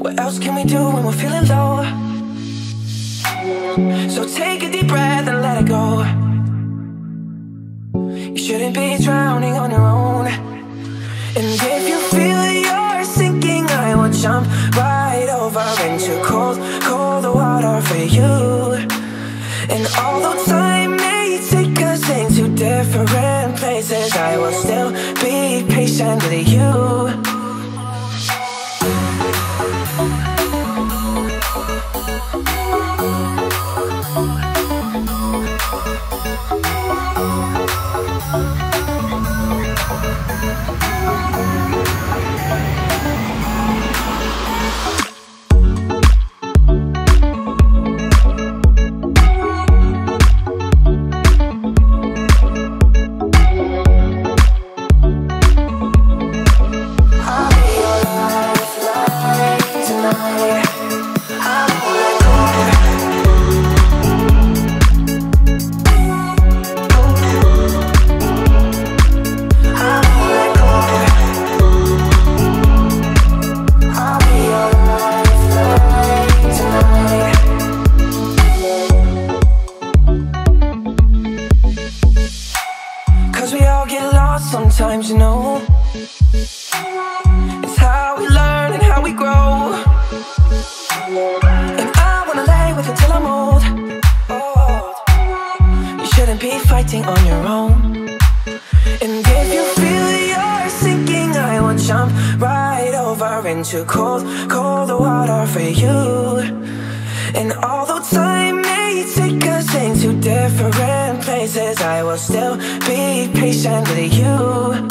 What else can we do when we're feeling low? So take a deep breath and let it go. You shouldn't be drowning on your own. And if you feel you're sinking, I will jump right over into cold, cold water for you. And although time may take us into different places, I will still be patient with you. Sometimes, you know. It's how we learn and how we grow. And I wanna lay with you till I'm old. You shouldn't be fighting on your own. And if you feel you're sinking, I will jump right over into cold, cold water for you. And although time will still be patient with you.